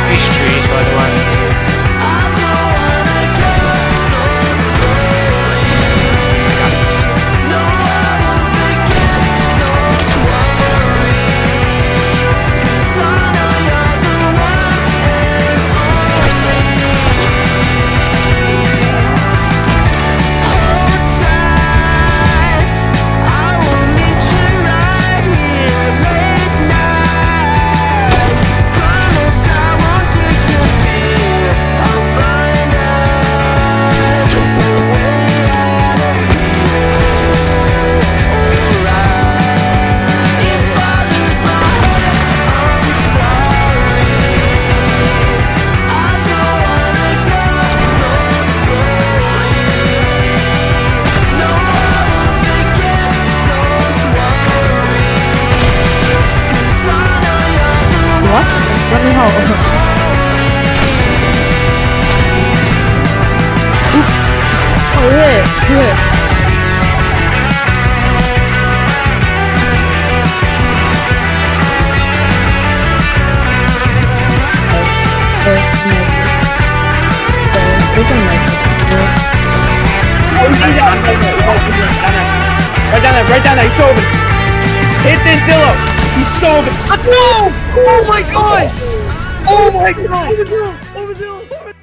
Break hit, hit. This one might Right down there, right down there, right down there, he's over. Hit this Dillo. He's so good. Let's go! Oh my god! Oh my god! Over Dillo, over Dillo, over